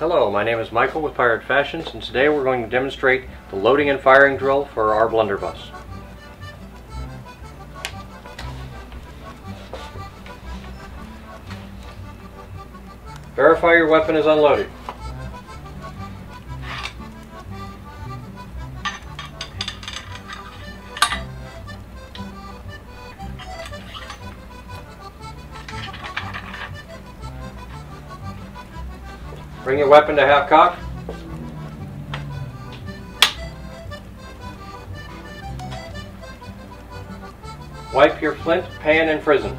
Hello, my name is Michael with Pirate Fashions and today we're going to demonstrate the loading and firing drill for our blunderbuss. Verify your weapon is unloaded. Bring your weapon to half cock. Wipe your flint, pan, and frizzen.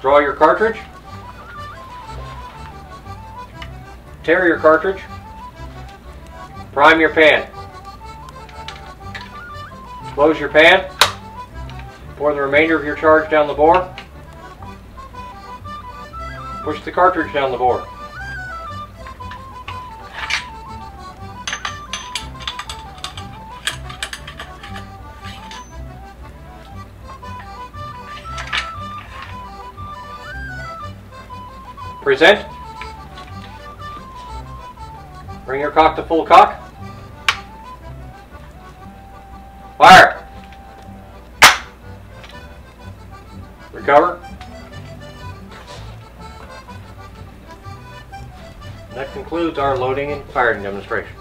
Draw your cartridge. Tear your cartridge. Prime your pan. Close your pan. Pour the remainder of your charge down the bore. Push the cartridge down the bore. Present. Bring your cock to full cock. Fire. Recover. That concludes our loading and firing demonstration.